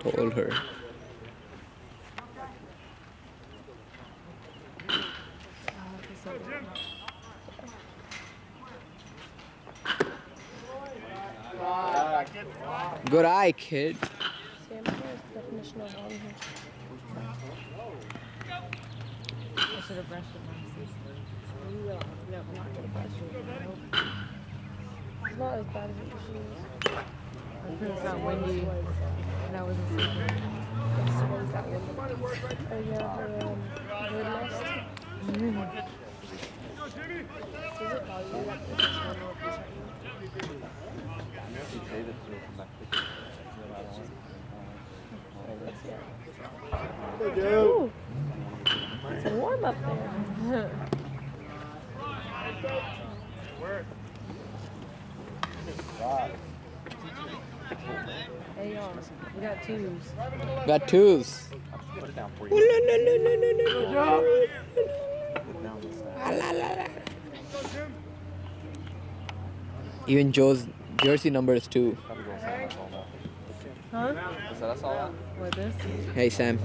Told her. Good eye, kid. I should have brushed it not. It's not as bad as it usually is. Because it got windy Ooh, it's warm up there. Hey y'all, we got twos. Got twos. Put it down for Ooh, you. Even Joe's jersey number is two. Probably go Sam, that's all that. Huh? All that? What this? Hey Sam.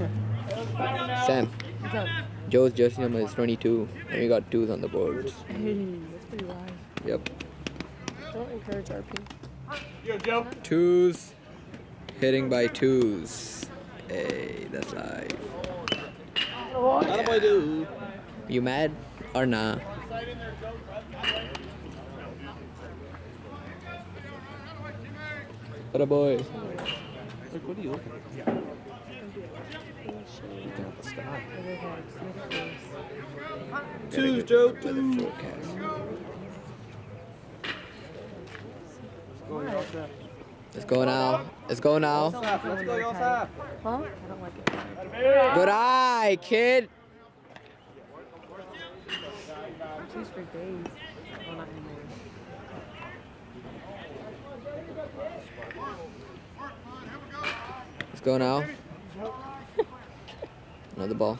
Sam. What's up? Joe's jersey number is 22, and we got twos on the boards. Hey, that's pretty wide. Yep. Don't encourage RP. Twos. Hitting by twos. Hey, that's live. Attaboy, dude. You mad or nah? What a boy. Look, what are you looking at? Looking at the sky. Twos, Joe. Twos. Forecast. Let's go now. Let's go now. Let's go, Yosef. Huh? I don't like it. Good eye, kid. Twos for days. Well, not anymore. Let's go now. Another ball.